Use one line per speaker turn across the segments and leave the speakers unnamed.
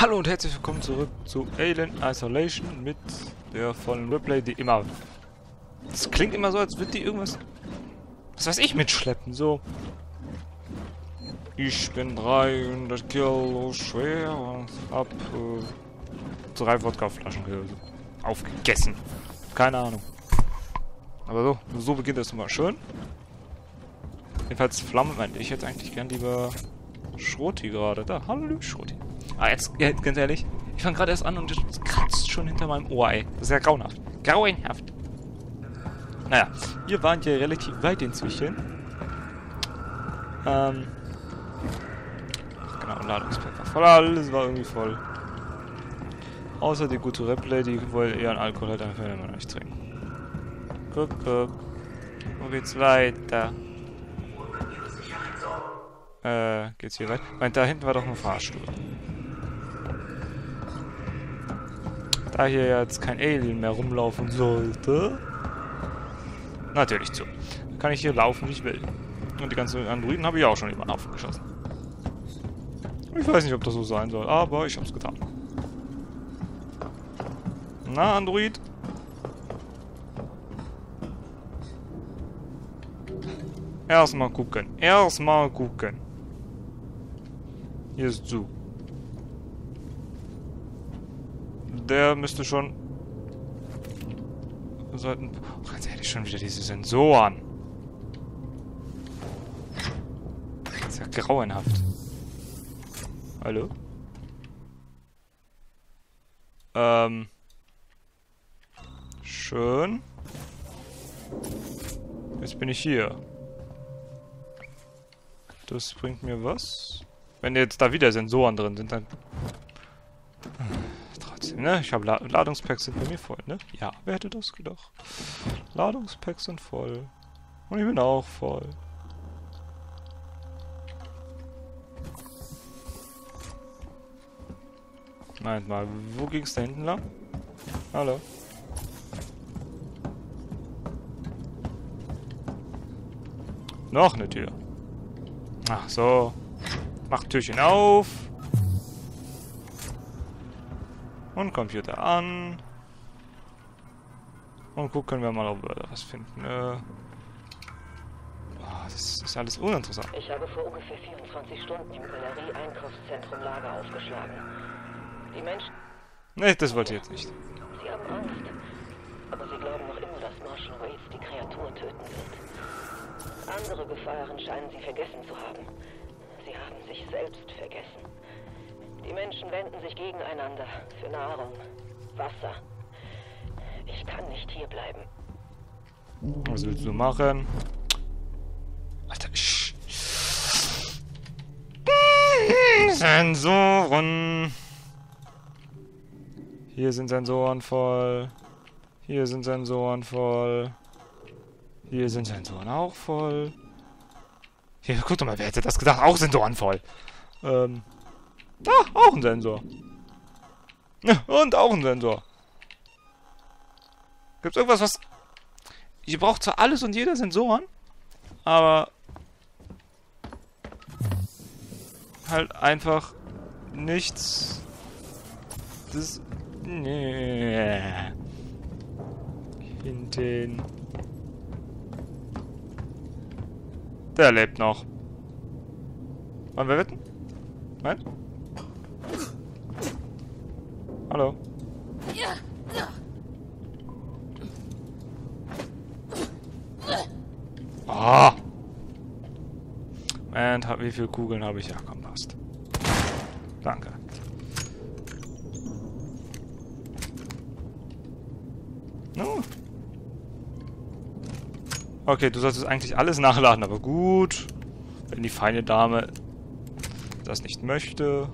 Hallo und herzlich willkommen zurück zu Alien Isolation mit der vollen Replay, die immer... Das klingt immer so, als würde die irgendwas... Was weiß ich mitschleppen, so... Ich bin 300 Kilo schwer und hab äh, drei Wodkaflaschen aufgegessen. Keine Ahnung. Aber so, so beginnt das immer schön. Jedenfalls Flamme meinte ich jetzt eigentlich gern lieber Schroti gerade. Da, hallo Schroti. Ah, jetzt, ja, ganz ehrlich, ich fange gerade erst an und es kratzt schon hinter meinem Ohr, ey. Das ist ja grauenhaft. Grauenhaft. Naja, wir waren ja relativ weit inzwischen. Ähm. Genau, Ladungspack war voll. Alles war irgendwie voll. Außer die gute Replay, die wohl eher einen Alkohol hat, einfach immer noch nicht trinken. Guck, guck. Wo geht's weiter? Äh, geht's hier weiter? Meint, da hinten war doch ein Fahrstuhl. Da hier jetzt kein Alien mehr rumlaufen sollte. Natürlich zu. Dann kann ich hier laufen, wie ich will. Und die ganzen Androiden habe ich auch schon über den Haufen geschossen. Ich weiß nicht, ob das so sein soll, aber ich habe es getan. Na, Android? Erstmal gucken. Erstmal gucken. Hier ist zu. Der müsste schon... Sollten... Oh, ganz ehrlich, schon wieder diese Sensoren. Das ist ja grauenhaft. Hallo? Ähm... Schön. Jetzt bin ich hier. Das bringt mir was? Wenn jetzt da wieder Sensoren drin sind, dann ne? Ich habe La Ladungspacks sind bei mir voll, ne? Ja, wer hätte das gedacht? Ladungspacks sind voll. Und ich bin auch voll. Meint mal, wo ging es da hinten lang? Hallo? Noch eine Tür. Ach so. Mach Türchen auf. Und Computer an. Und gucken wir mal, ob wir da was finden. Äh, oh, das ist alles uninteressant.
Ich habe vor ungefähr 24 Stunden im Galerie-Einkaufszentrum Lager aufgeschlagen. Die Menschen...
Nee, das wollte ich jetzt nicht.
Sie haben Angst. Aber sie glauben noch immer, dass Marshall Waits die Kreaturen töten wird. Andere Gefahren scheinen sie vergessen zu haben. Sie haben sich selbst vergessen. Die Menschen wenden sich gegeneinander für Nahrung, Wasser. Ich kann nicht hier bleiben.
Was willst du machen? Alter, Sensoren. Hier sind Sensoren voll. Hier sind Sensoren voll. Hier sind Sensoren auch voll. Hier, guck doch mal, wer hätte das gedacht? Auch Sensoren voll. Ähm. Da, auch ein Sensor. Und auch ein Sensor. Gibt's irgendwas, was... Ich brauche zwar alles und jeder Sensoren, aber... Halt einfach nichts... Das... Nee. Hinten... Der lebt noch. Wollen wir wetten? Nein? Hallo. Ah! Und wie viele Kugeln habe ich? Ja, komm, passt. Danke. No. Okay, du solltest eigentlich alles nachladen, aber gut. Wenn die feine Dame das nicht möchte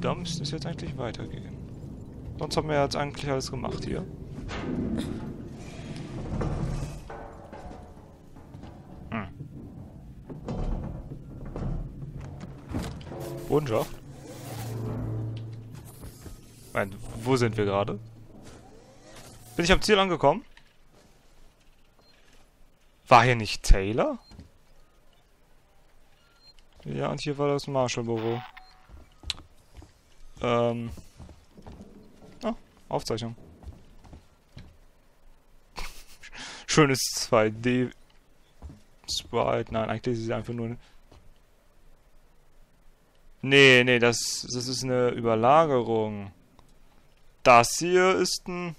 da müsste es jetzt eigentlich weitergehen. Sonst haben wir jetzt eigentlich alles gemacht hier. Bodenschaft? Nein, wo sind wir gerade? Bin ich am Ziel angekommen? War hier nicht Taylor? Ja, und hier war das Marshall-Büro. Ähm. Ah, Aufzeichnung. Schönes 2D Sprite. Nein, eigentlich ist es einfach nur. Nee, nee, das, das ist eine Überlagerung. Das hier ist ein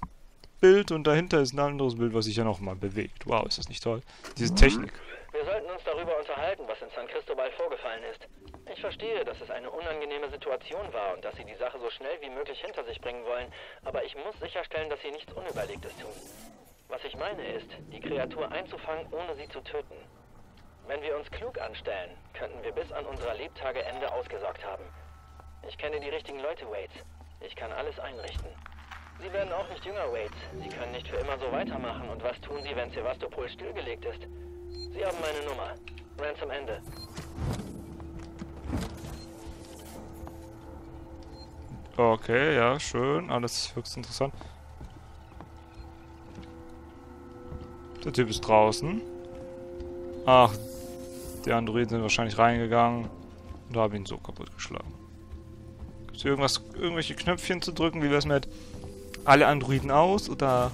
Bild und dahinter ist ein anderes Bild, was sich ja nochmal bewegt. Wow, ist das nicht toll? Diese Technik.
Wir sollten uns darüber unterhalten, was in San Cristobal vorgefallen ist. Ich verstehe, dass es eine unangenehme Situation war und dass Sie die Sache so schnell wie möglich hinter sich bringen wollen, aber ich muss sicherstellen, dass Sie nichts Unüberlegtes tun. Was ich meine ist, die Kreatur einzufangen, ohne sie zu töten. Wenn wir uns klug anstellen, könnten wir bis an unserer Lebtageende ausgesorgt haben. Ich kenne die richtigen Leute, Waits. Ich kann alles einrichten. Sie werden auch nicht jünger, Waits. Sie können nicht für immer so weitermachen. Und was tun Sie, wenn Sevastopol stillgelegt ist? Sie haben meine Nummer. Ransom Ende.
Okay, ja, schön. Alles höchst interessant. Der Typ ist draußen. Ach, die Androiden sind wahrscheinlich reingegangen und haben ihn so kaputt geschlagen. Gibt es irgendwas, irgendwelche Knöpfchen zu drücken? Wie wäre es mit alle Androiden aus oder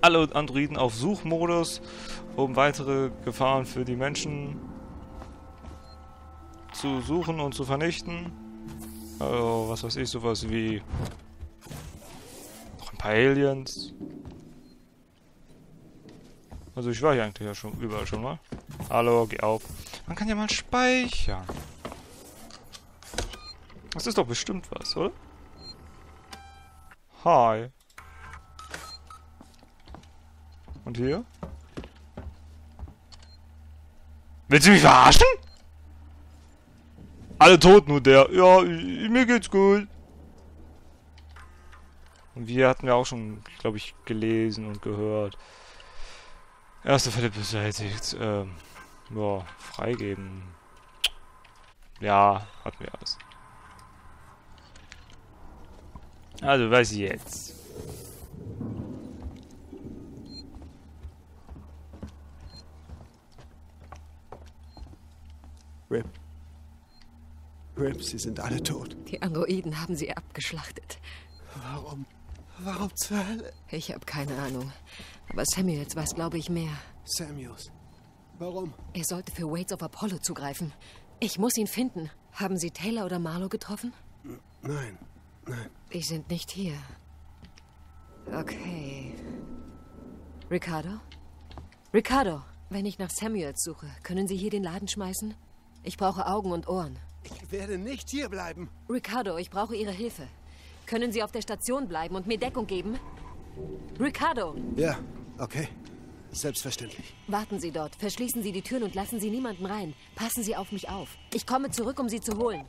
alle Androiden auf Suchmodus, um weitere Gefahren für die Menschen zu suchen und zu vernichten? Also, was weiß ich, sowas wie noch ein paar Aliens. Also ich war hier eigentlich ja schon überall schon mal. Hallo, geh auf. Man kann ja mal speichern. Das ist doch bestimmt was, oder? Hi. Und hier? Willst du mich verarschen? Alle tot, nur der. Ja, mir geht's gut. Und wir hatten ja auch schon, glaube ich, gelesen und gehört. Erste Fälle beseitigt. Ähm, ja, freigeben. Ja, hatten wir alles. Also, was jetzt?
Rip. Rip, sie sind alle tot.
Die Androiden haben sie abgeschlachtet.
Warum? Warum zur Hölle?
Ich habe keine Ahnung. Aber Samuels weiß, glaube ich, mehr.
Samuels. Warum?
Er sollte für Waits auf Apollo zugreifen. Ich muss ihn finden. Haben Sie Taylor oder Marlowe getroffen?
Nein, nein.
Die sind nicht hier. Okay. Ricardo? Ricardo, wenn ich nach Samuels suche, können Sie hier den Laden schmeißen? Ich brauche Augen und Ohren.
Ich werde nicht hier bleiben.
Ricardo, ich brauche Ihre Hilfe. Können Sie auf der Station bleiben und mir Deckung geben? Ricardo!
Ja, okay. Selbstverständlich.
Warten Sie dort, verschließen Sie die Türen und lassen Sie niemanden rein. Passen Sie auf mich auf. Ich komme zurück, um Sie zu holen.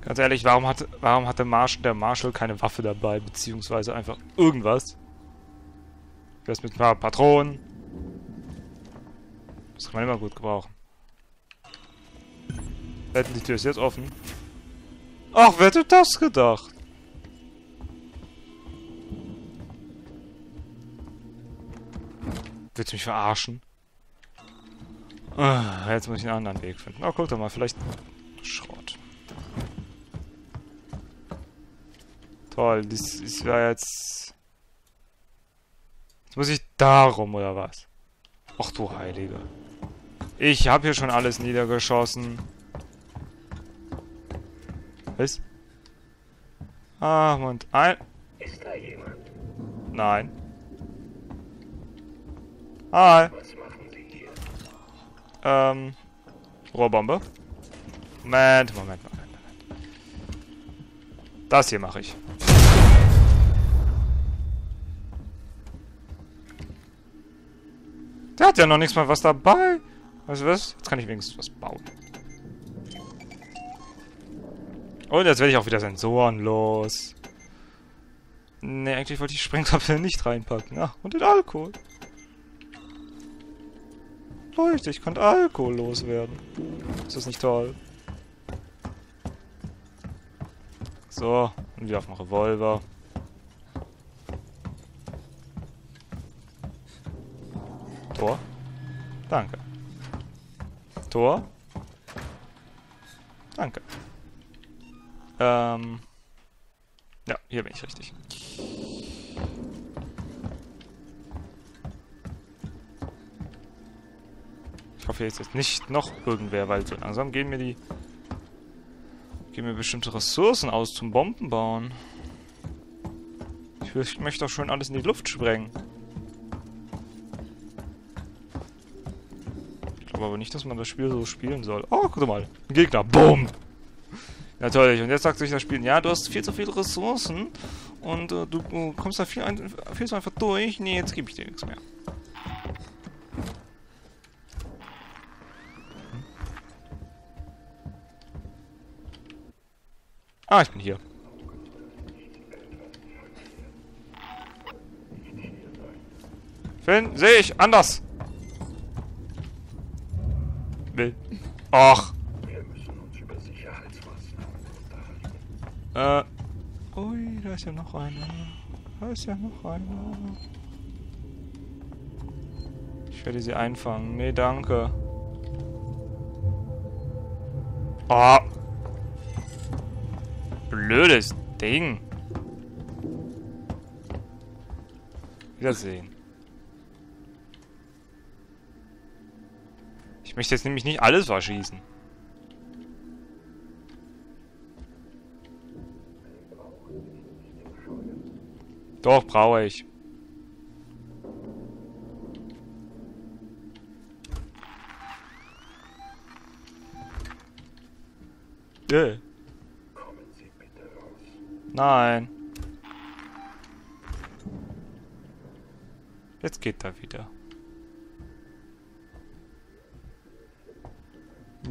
Ganz ehrlich, warum hat, warum hatte Marsh, der Marshall keine Waffe dabei, beziehungsweise einfach irgendwas? Was mit ein paar Patronen? Das kann man immer gut gebrauchen. Hätten die Tür ist jetzt offen. Ach, wer hätte das gedacht? Willst du mich verarschen? Ah, jetzt muss ich einen anderen Weg finden. Oh, guck doch mal, vielleicht Schrott. Toll, das ist ja jetzt... Jetzt muss ich darum, oder was? Ach du Heilige. Ich habe hier schon alles niedergeschossen. Was? Ah, und ein...
Ist da jemand?
Nein. Hi. Ähm... Rohrbombe. Moment, Moment, Moment, Moment. Das hier mache ich. Der hat ja noch nichts mal was dabei. Weißt du was? Jetzt kann ich wenigstens was bauen. Und jetzt werde ich auch wieder Sensoren los. Ne, eigentlich wollte ich Sprengstoff nicht reinpacken. Ach, und den Alkohol. Leute, ich konnte Alkohol loswerden. Ist das nicht toll? So, und wieder auf den Revolver. Tor. Danke. Tor. Danke. Ähm. Ja, hier bin ich richtig. Hoffe jetzt nicht noch irgendwer, weil so langsam gehen mir die... Gehen mir bestimmte Ressourcen aus zum Bombenbauen. Ich, möchte doch schon alles in die Luft sprengen. Ich glaube aber nicht, dass man das Spiel so spielen soll. Oh, guck mal. Ein Gegner. Boom! Natürlich. Und jetzt sagt sich das Spiel, ja, du hast viel zu viele Ressourcen und äh, du, kommst da viel, viel zu einfach durch. Nee, jetzt gebe ich dir nichts mehr. Ah, ich bin hier. Finn, sehe ich, anders. Will. Ach. Äh. Ui, da ist ja noch einer. Da ist ja noch einer. Ich werde sie einfangen. Nee, danke. Oh. Blödes Ding. Wiedersehen. Ich möchte jetzt nämlich nicht alles verschießen. Doch, brauche ich. Äh,
Kommen Sie bitte raus.
Nein. Jetzt geht er wieder.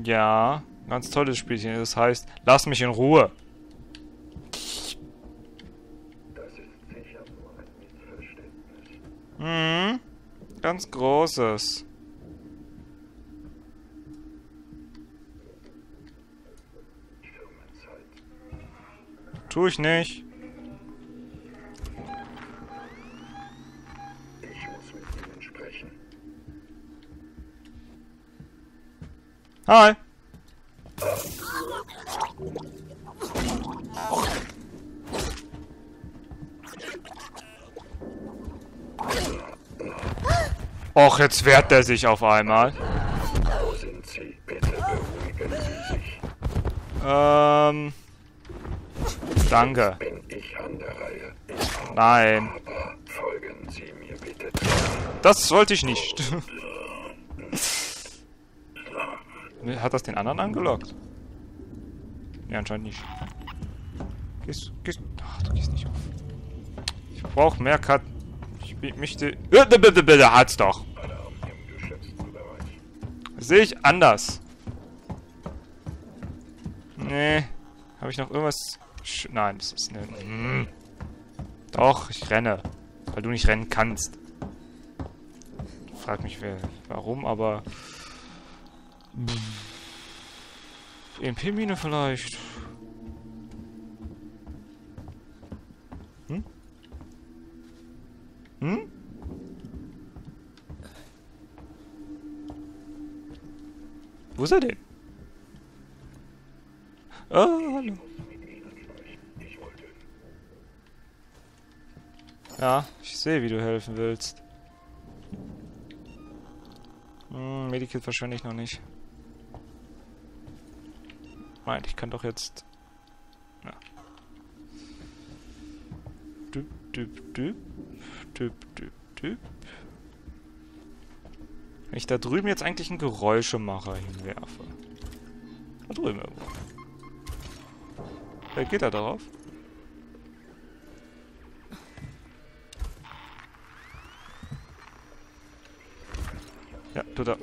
Ja, ganz tolles Spielchen. Das heißt, lass mich in Ruhe. Mhm. Ganz großes. Tu ich nicht.
Ich muss mit Ihnen sprechen.
Hi. Och, jetzt wehrt er sich auf einmal.
Wo sind Sie? Bitte beruhigen Sie sich.
Ähm. Danke. Nein. Das wollte ich nicht. Hat das den anderen angelockt? Ja, anscheinend nicht. Gehst, gehst. Ach, du gehst nicht auf. Ich brauche mehr Cut. Ich möchte. Äh, bitte, bitte, bitte, hat's doch. Sehe ich anders. Nee. Habe ich noch irgendwas? Sch Nein, das ist eine. Hm. Doch, ich renne. Weil du nicht rennen kannst. Frag mich wer, warum, aber. EMP-Mine vielleicht. Hm? Hm? Wo ist er denn? Oh, hallo.
Ich wollte
Ja, ich sehe, wie du helfen willst. Hm, Medikit wahrscheinlich noch nicht. Nein, ich kann doch jetzt... Ja. Düp, düp, düp. Düp, düp, düp. Wenn ich da drüben jetzt eigentlich einen Geräuschemacher hinwerfe. Da drüben irgendwo. Äh, geht er darauf? Tut er.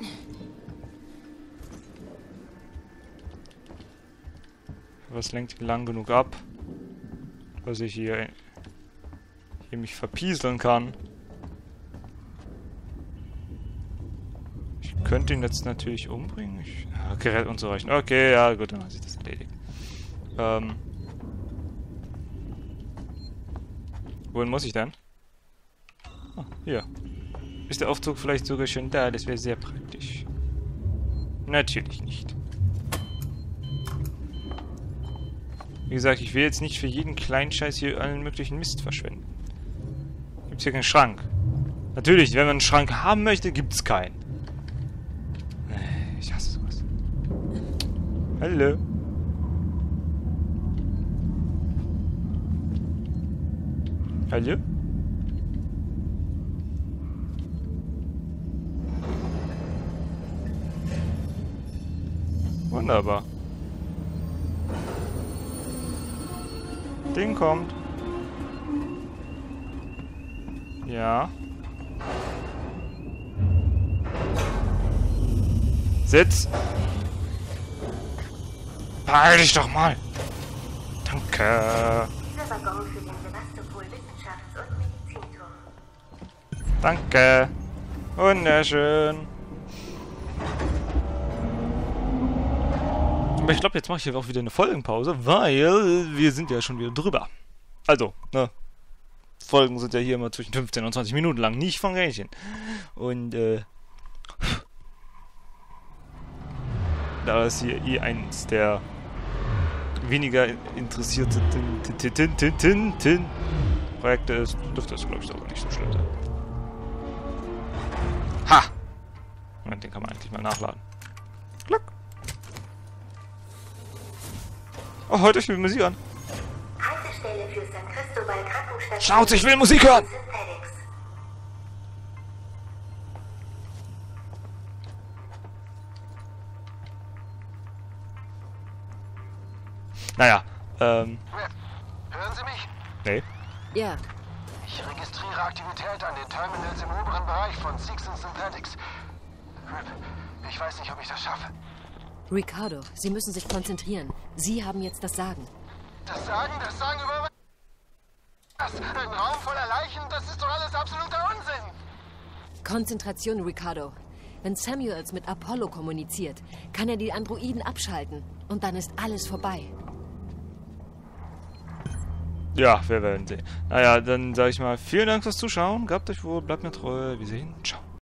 Was lenkt ihn lang genug ab, dass ich hier, hier mich verpieseln kann. Ich könnte ihn jetzt natürlich umbringen. Ich, ja, Gerät unzureichend. Okay, ja, gut, dann hat sich das erledigt. Ähm. Wohin muss ich denn? Ah, hier. Ist der Aufzug vielleicht sogar schon da? Das wäre sehr praktisch. Natürlich nicht. Wie gesagt, ich will jetzt nicht für jeden kleinen Scheiß hier allen möglichen Mist verschwenden. Gibt's hier keinen Schrank? Natürlich, wenn man einen Schrank haben möchte, gibt's keinen. Ich hasse sowas. Hallo. Hallo? Wunderbar. Ding kommt. Ja. Sitz. Beeil dich doch mal. Danke.
Dieser Waggon
Aber ich glaube, jetzt mache ich hier auch wieder eine Folgenpause, weil wir sind ja schon wieder drüber. Also, ne? Folgen sind ja hier immer zwischen 15 und 20 Minuten lang, nicht von Rädchen. Und, äh. Da ist hier eh eins der weniger interessierte Projekte ist, dürfte das, glaube ich, sogar nicht so schlimm sein. Ha! Moment, den kann man eigentlich mal nachladen. Oh, heute ich will Musik an.
Haltestelle für San Cristobal Krankenstation.
Schnauze, ich will Musik hören! Naja, ähm,
Hören Sie mich?
nee.
Ja,
Ich registriere Aktivität an den Terminals im oberen Bereich von Seegson Synthetics. Rip, ich weiß nicht, ob ich das schaffe.
Ricardo, Sie müssen sich konzentrieren. Sie haben jetzt das Sagen.
Das Sagen, das Sagen über was? Ein Raum voller Leichen, das ist doch alles absoluter Unsinn.
Konzentration, Ricardo. Wenn Samuels mit Apollo kommuniziert, kann er die Androiden abschalten. Und dann ist alles vorbei.
Ja, wir werden sehen. Naja, dann sage ich mal, vielen Dank fürs Zuschauen. Gabt euch wohl, bleibt mir treu. Wir sehen. Ciao.